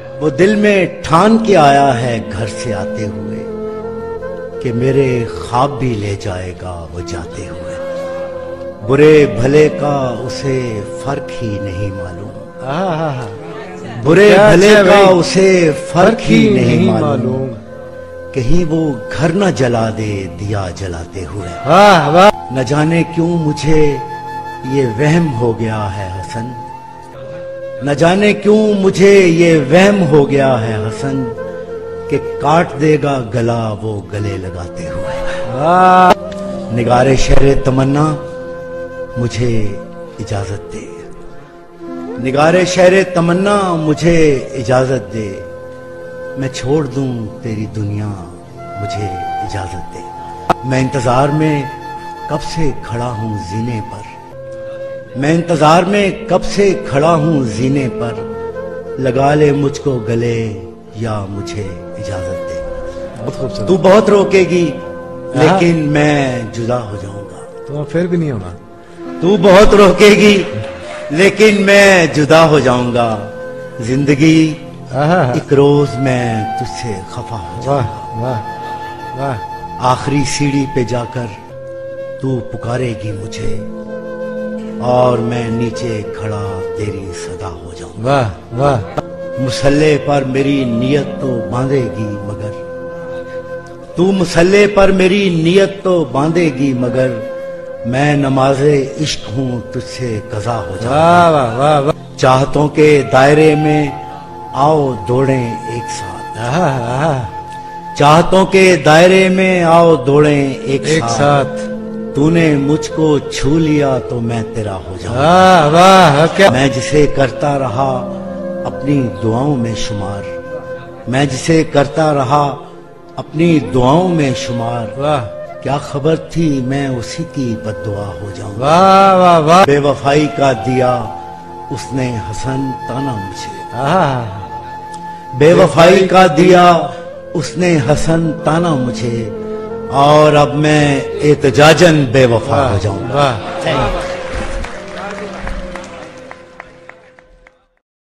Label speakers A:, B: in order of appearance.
A: वो दिल में ठान के आया है घर से आते हुए कि मेरे ख्वाब भी ले जाएगा वो जाते हुए। बुरे भले का उसे फ़र्क ही नहीं मालूम। बुरे भले
B: अच्छा
A: का उसे फ़र्क ही नहीं मालूम। कहीं वो घर न जला दे दिया जलाते हुए। न जाने क्यों मुझे ये वहम हो गया है हसन। न जाने क्यों मुझे ये वहम हो गया है, हसन, कि काट देगा गला वो गले लगाते हुए। निगारे शहर तमन्ना, मुझे इजाज़त दे। निगारे शहर तमन्ना, मुझे इजाज़त दे। मैं छोड़ दूँ तेरी दुनिया, मुझे इजाज़त दे। मैं इंतज़ार में कब से खड़ा हूँ जीने पर? मैं इंतज़ार में कब से खड़ा हूँ जीने पर। लगा ले मुझको गले या मुझे इजाज़त दे। तू बहुत रोकेगी लेकिन मैं जुदा हो जाऊँगा।
B: तो फिर भी नहीं होना।
A: तू बहुत रोकेगी लेकिन मैं जुदा हो जाऊँगा। ज़िंदगी एक रोज मैं तुझसे खफा हो
B: वाह
A: जाऊँगा।
B: वाह वाह।
A: आखिरी सीढ़ी पे जाकर तू पुकारेगी मुझे। और मैं नीचे खड़ा तेरी सदा हो जाऊँगा।
B: वाह वाह।
A: मुसल्ले पर मेरी नियत तो बांधेगी मगर। तू मुसल्ले पर मेरी नियत तो बांधेगी मगर। मैं नमाजे इश्क हूँ तुझसे कजा हो
B: वाह
A: चाहतों के दायरे में आओ दौड़े एक साथ। चाहतों के दायरे में आओ दौड़े एक,
B: एक साथ, साथ।
A: तूने मुझको छू लिया तो मैं तेरा हो जाऊँगा।
B: वाह वाह क्या?
A: मैं जिसे करता रहा अपनी दुआओं में शुमार। मैं जिसे करता रहा अपनी दुआओं में शुमार।
B: वाह।
A: क्या खबर थी मैं उसी की बददुआ हो जाऊँगा।
B: वाह वाह वाह।
A: बेवफाई का दिया उसने हसन ताना मुझे। बेवफाई का दिया उसने हसन ताना मुझे। और अब मैं एतजाजन बेवफा हो जाऊँगा।
B: वाह।